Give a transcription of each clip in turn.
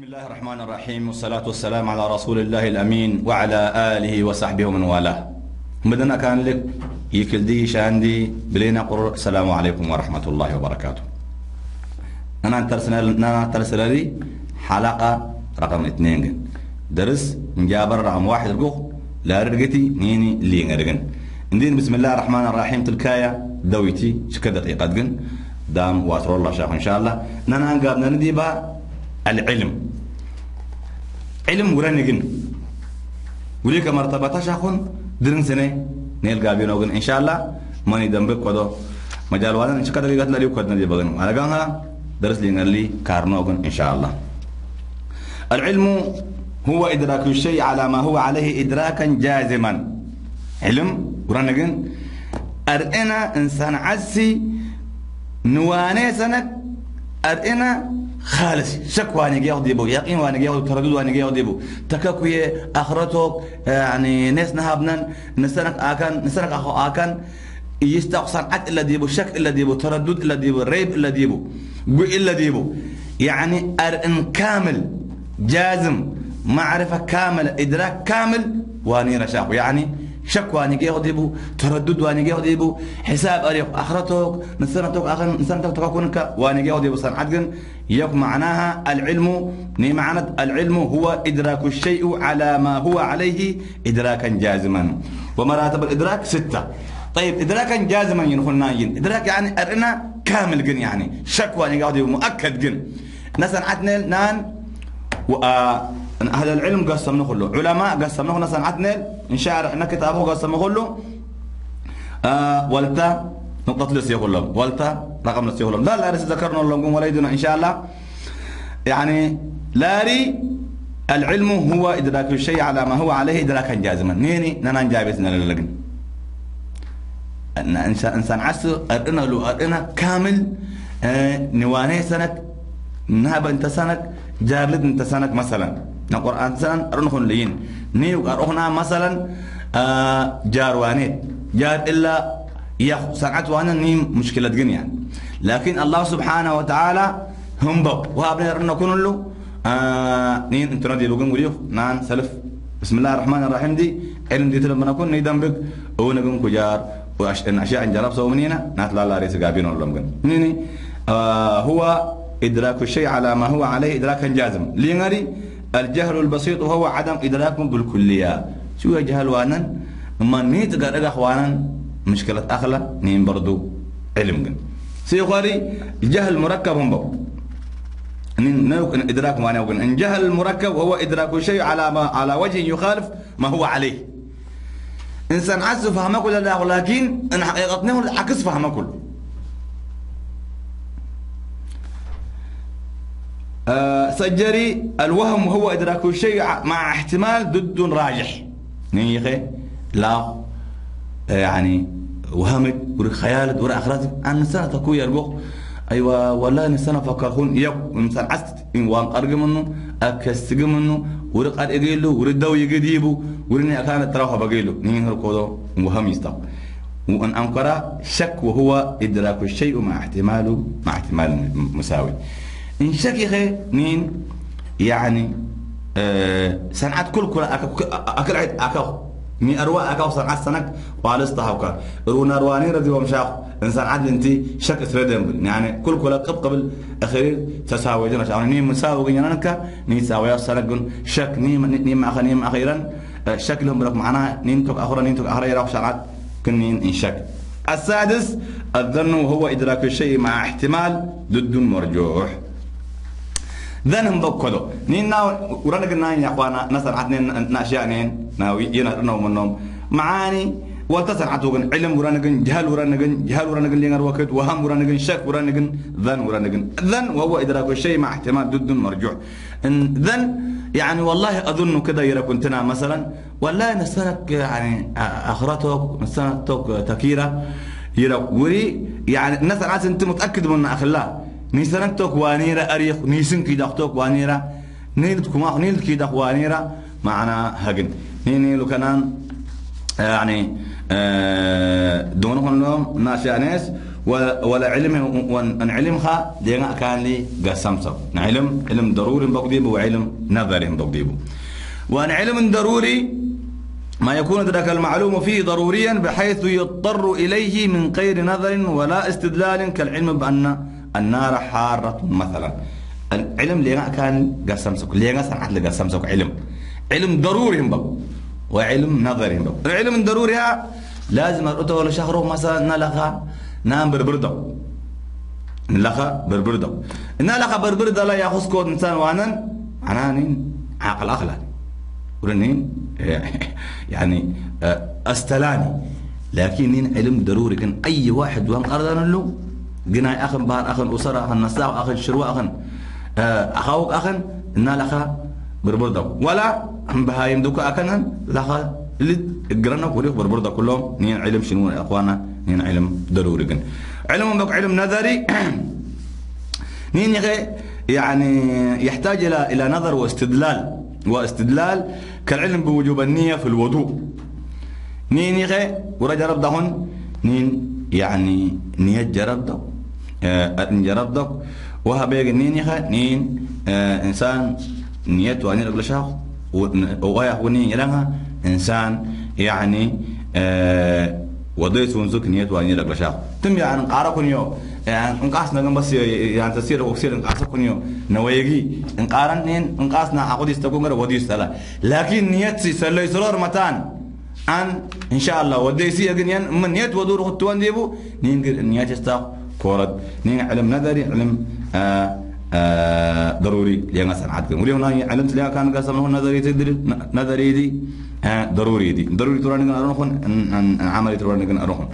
بسم الله الرحمن الرحيم والصلاة والسلام على رسول الله الأمين وعلى آله وصحبه ومن والاه مدنا كان لك يكل دي شاندي بلينا قر السلام عليكم ورحمة الله وبركاته أنا ترسل أنا ترسل لي حلقة رقم اثنين درس مجابر رقم واحد القوخ لا رقتي نيني اللي نرقن ندين بسم الله الرحمن الرحيم تلكايا دويتي شكد دقيقة دام واتر الله شاف إن شاء الله نانا قابنا ندي بها العلم علم ورنجن وليك مرتبة شاخون درن سنة. نيل قابين وغن إن شاء الله. ماني دمبك كدو مجال وأنا. إن شكرا لغات لليو كدنا دي بغن. على قانها درس لنا لي كارنا وغن إن شاء الله. العلم هو إدراك الشيء على ما هو عليه إدراكا جازما. علم ورنجن أرئنا إنسان عسي نواني سنك أرئنا خالص. شك واني جاو ديبو يقين واني جاو تردد واني جاو ديبو. تكاكوي اخرتك يعني ناس نهابنن نسنك اكن نسنك أخو اكن يستقصن عد إلا ديبو شك إلا ديبو تردد إلا ديبو ريب إلا ديبو قو إلا ديبو. يعني ارن كامل جازم معرفة كامله إدراك كامل واني رشاق يعني شك واني جاو ديبو تردد واني جاو ديبو حساب أريق اخرتك نسنتك اخن نسنتك تكونك واني جاو ديبو صن يك معناها العلم معنى العلم هو إدراك الشيء على ما هو عليه إدراكا جازما. ومراتب الإدراك ستة. طيب إدراكا جازما ينخلنا ين إدراك يعني أرنا كامل جن يعني شكوى يعني قاعد مؤكد جن. نسن عتنل نان و أهل العلم قسمنا كله علماء قسمنا نسن عتنل إن شاء الله كتابه قسمنا كله آه ولتا نقطة لسي كلهم ولتا رقم لسي كلهم لا لا ذكرنا لهم وليدنا إن شاء الله. يعني لاري العلم هو إدراك الشيء على ما هو عليه إدراكا جازما. نيني نانا جابتنا للجن أن إنسان إنسان عسر أرنا له أرنا كامل آه نواني سنك نهب أنت سنك جارلد أنت سنك مثلا. نقرأ سنك أرنخن لين. نيو أرخنا مثلا آه جاروانيت. جار إلا يا ساعات وأنا ني مشكلة جن يعني. لكن الله سبحانه وتعالى هم بو وابن رنا كون له. آه نين انت نادي لوجن وليو نان سلف. بسم الله الرحمن الرحيم دي. علم دي لما نكون ني دمبك أو نغم كجار. واش إن أشياء جرب سو منينا. نات لا ريس غابين ولا مغن نيني. آه هو إدراك الشيء على ما هو عليه ادراكا جازم. لينغري الجهل البسيط هو عدم ادراك بالكلية. شو جهل وأنا؟ ما نيت قال اخوانا مشكلة أخلا نين برضو علم جن. سيخاري جهل مركب هم بو. إدراك ما نوكن إن جهل المركب وهو إدراك الشيء على ما على وجه يخالف ما هو عليه. إنسان عز فهم كل لا ولكن إن حقيقتنا عكس فهم كل. آه سجري الوهم هو إدراك الشيء مع احتمال ضد راجح. نيخي لا. يعني خيالت ورك اخرات ان سنه تكو يربق والله ان سنه فكرهون. يق انسان عست. إن وان قرق منه اكستق منه. ورق ورق دو يجديبو ورني كان تروح بقيلو. نين هركودو وهم يستق. وأن انكر شك وهو إدراك الشيء مع احتماله مع احتمال مساوي. إن شك يخي نين يعني آه سنعت كل كل أكل أكل مي أروى أكاو عاد سنك والستا هوكا رونا رواني رضي ومشاخ إنسان عدل أنتي شك سردم يعني كل كل قب قبل أخير تساوي جنا شاون نيم مساوي جنانك ني ساوي سنك شك نيم نيم أخ نيم أخيرا. شك لهم برك معناها نيم توك أخرى نيم توك أخرى يروح شرعت كنين إن شك. السادس الظن هو إدراك الشيء مع احتمال ضد مرجوح. ذنهم نين ناو ورانا قلنا يا أخوانا نسال عتنين ناشياء نين. ناوي ينا نو منهم معاني والتسن عتوغن علم ورانا قن جهل ورانا قن جهل ورانا قن لينغر وقت. وهم ورانا قن شك ورانا قن ذن ورانا قن ذن وهو إدراك الشيء مع احتمال ضد مرجوع. إن ذن يعني والله أظن كذا يرى كنتنا مثلا. والله نسنك يعني أخرتك نسنتك تكيرة. يرى وري يعني نسال عاد أنت متأكد من أخلاق. نيسان توك وانيرا أريخ نيسن كي دختوك وانيرا نيل كما نيل كي دخ وانيرا معنا هجن نيني لو كانان يعني دونهم لهم ناس ناس ولا علم وان علم خا دينا كان لي قسم سو علم علم ضروري بقديبه وعلم نظري بقديبه وان علم ضروري ما يكون ذلك المعلوم فيه ضروريا بحيث يضطر إليه من غير نظر ولا استدلال كالعلم بأن النار حارة مثلا. العلم اللي كان قسم سوك. اللي سنعت قسم سوك. علم. علم ضروري بق وعلم نظري بق العلم ضروري لازم أتول شهره مثلا نلقى نام بربردو. نلقى بربردو. نلقى بربردو لا يأخذ كود إنسان وأنا عنانين عقل أخلاق ورنين يعني أستلاني. لكن علم ضروري. كان أي واحد وان ارضنا له قناي أخن بار أخن اسر أخن نساء أخن شروع أخن. أخوك أخن ان لخا بربردا ولا بهايم دوكا اكن لخا اللي قرنا كوريخ بربردا كلهم نين علم شنو يا إخوانا؟ نين علم ضروري كان علم بك علم نظري. نين يعني يحتاج إلى إلى نظر واستدلال. واستدلال كالعلم بوجوب النية في الوضوء. نين يخي ورجع ربدهن نين يعني نية جرب دو آه جرب دو وها بيج نين يخي نين آه إنسان نية واني رجل شاخ وغاية ونين يلها إنسان يعني آه وضيت ونزك نية واني رجل شاخ تم يعني قاركن يو يعني انقاس نغم بس يعني تسير وكسير انقاس كنيو نويجي انقارن نين انقاسنا عقود يستكون غير ودي سلا لكن نيتي سلو يسرور متان أن ان شاء الله ودي سي اجنيان من نيت ودور خطوان ديبو نين نيت يستا كورد. نين علم نظري علم آآ آآ ضروري. لينا سنعت كم. ولي هنا علم تلاقي كان قسم هو نظري تدري نظري دي ضروري دي. ضروري تراني كان اروحن عملي تراني اروحن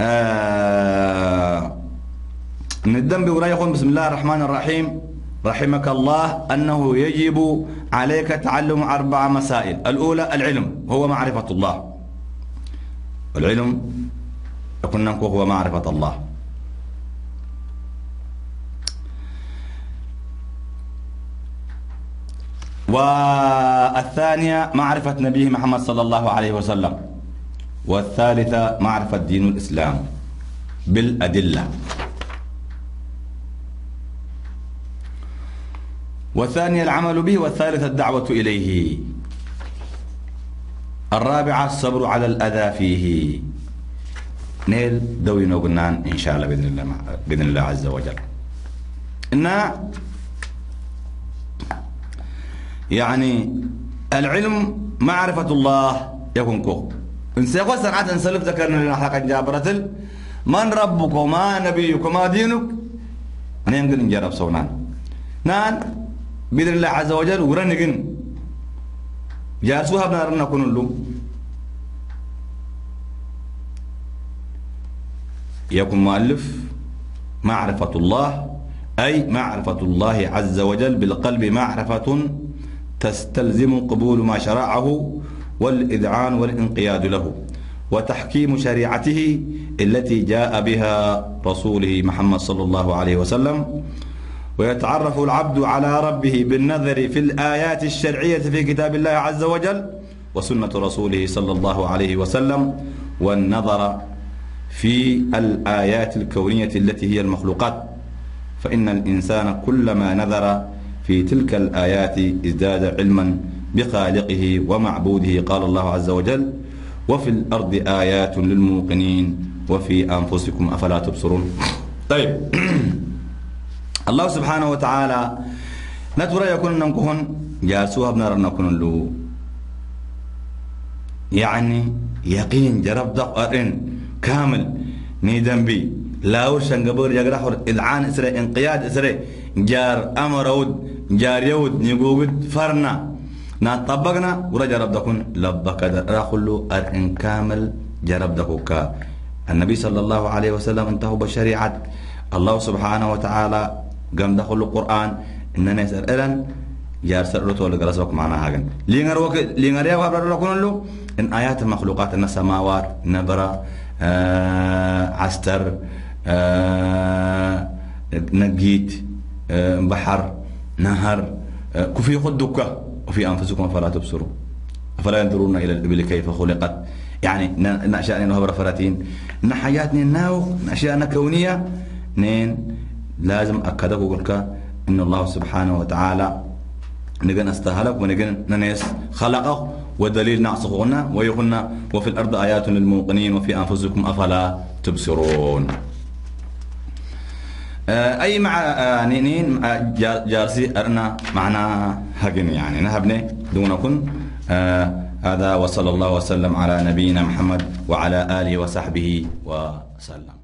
آه ندم بوراي بسم الله الرحمن الرحيم. رحمك الله أنه يجب عليك تعلم أربع مسائل. الأولى العلم هو معرفة الله. العلم قلنا هو معرفة الله. والثانية معرفة نبيه محمد صلى الله عليه وسلم. والثالثة معرفة دين الإسلام بالأدلة. والثانية العمل به والثالثة الدعوة إليه. الرابعة الصبر على الأذى فيه. نيل دوي نوغنان إن شاء الله بإذن الله بإذن الله عز وجل. إن يعني العلم معرفة الله يكون كو. انسيقوا سرعة انسلف ذكرنا لنا حلقة جابرة من ربك وما نبيك وما دينك؟ نينقل نجرب سونان نان بإذن الله عز وجل ورنقن جارسوها بنارنا كن اللو يكون مؤلف معرفة الله أي معرفة الله عز وجل بالقلب معرفة تستلزم قبول ما شرعه والإذعان والانقياد له وتحكيم شريعته التي جاء بها رسوله محمد صلى الله عليه وسلم ويتعرف العبد على ربه بالنظر في الآيات الشرعية في كتاب الله عز وجل وسنة رسوله صلى الله عليه وسلم والنظر في الآيات الكونية التي هي المخلوقات. فإن الإنسان كلما نظر في تلك الآيات ازداد علما بخالقه ومعبوده قال الله عز وجل وفي الأرض آيات للموقنين وفي أنفسكم أفلا تبصرون. طيب. الله سبحانه وتعالى نتورا يكون نكون جاسوها بنار نكون له يعني يقين جرب دقرين كامل. نيدن بي لا وشن قبر يقرح إذعان إسرائيل انقياد إسرائيل. جار أمرود جار يود نيقود فرنا. نا طبقنا ورجع ربكم لبك راخلو أرن كامل جرب دكوكا. النبي صلى الله عليه وسلم انتهوا بشريعة. الله سبحانه وتعالى قام دخلوا القرآن إننا يسأل إلن جار سرطو ولا جلسوك معنا هاجن. لينغر وك لينغر يا وابر لكم له إن آيات المخلوقات إن السماوات نبرة آه عستر آه نجيت آه بحر نهر آه كفي خدك وفي أنفسكم فلا تبصروا. أفلا ينظرون إلى الإبل كيف خلقت؟ يعني نأشياء نهبر فراتين. نحياتني ناو أشياء كونية نين لازم أكدك وقولك إن الله سبحانه وتعالى نجن استهلك ونجن ننس خلقه ودليل نعصقنا ويقولنا وفي الأرض آيات للموقنين وفي أنفسكم أفلا تبصرون. آه، أي مع آه، نين آه، جارسي أرنا معنا هجن يعني. نهبني دونكم هذا وصلى الله وسلم على نبينا محمد وعلى آله وصحبه وسلم.